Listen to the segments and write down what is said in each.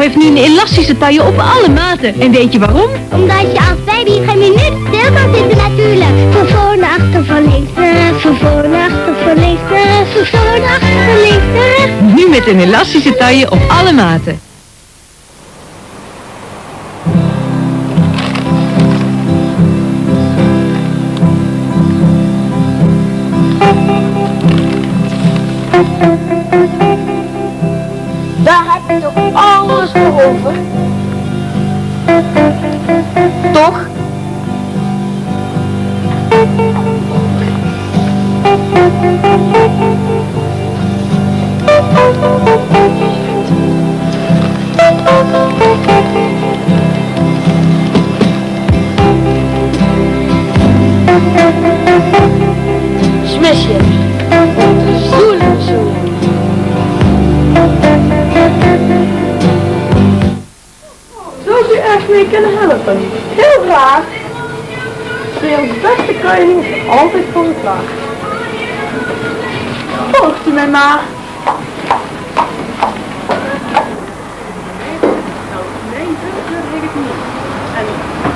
Heeft nu een elastische taille op alle maten. En weet je waarom? Omdat je als baby geen minuut stil kan zitten natuurlijk. Van voor naar achter, van links naar rechts, van voor naar achter, van links naar rechts, van voor naar achter, van links naar rechts. Nu met een elastische taille op alle maten. Over? Toch? Smisje. Zoelen, Ergens mee kunnen helpen? Heel graag. Speels beste koning is altijd voor u klaar. Volgt u mij maar. En,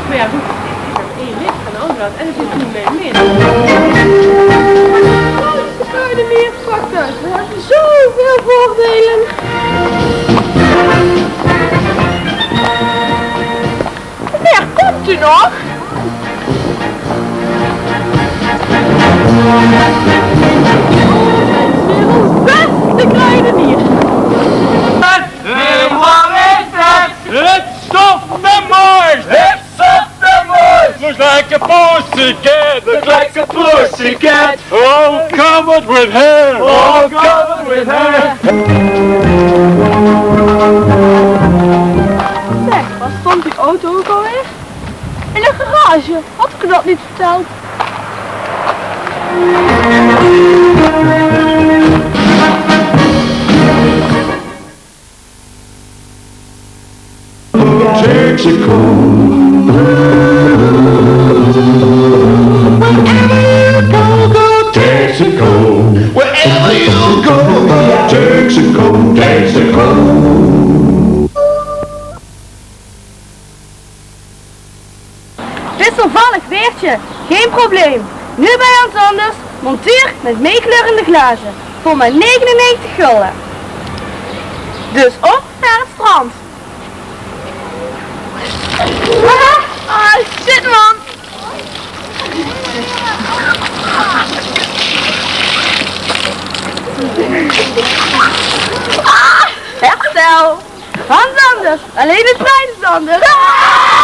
maar ja, goed. Ik heb één licht van de andere en er zit niet meer min. Grootste kruidenier straks thuis. We hebben zoveel voordelen. Nog? Beste kruidenier. Het stopt de! Het moors! Looks like a pussycat! Looks like a! All covered with hair! All covered with hair! Garage. Had ik dat niet verteld? Wisselvallig weertje, geen probleem. Nu bij ons anders, montuur met meekleurende glazen. Voor maar 99 gulden. Dus op naar het strand. Ah, shit man. Ah, herstel. Hans anders, alleen het kleine is anders. Wat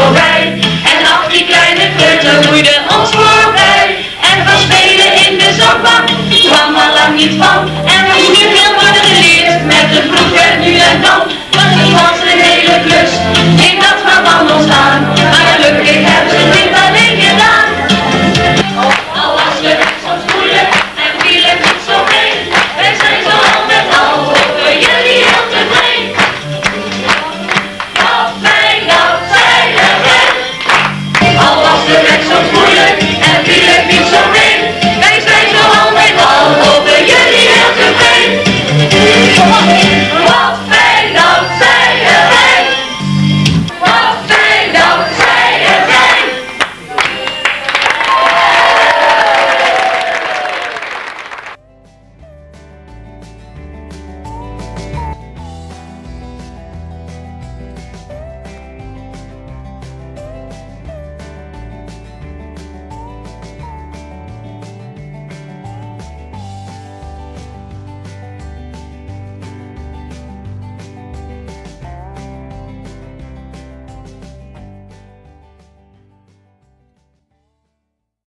roeiden ons